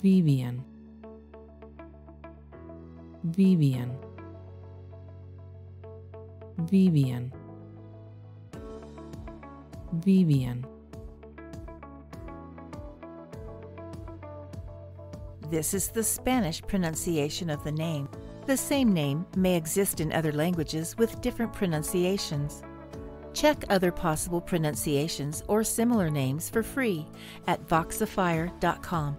Vivian, Vivian, Vivian, Vivian. This is the Spanish pronunciation of the name. The same name may exist in other languages with different pronunciations. Check other possible pronunciations or similar names for free at voxifier.com.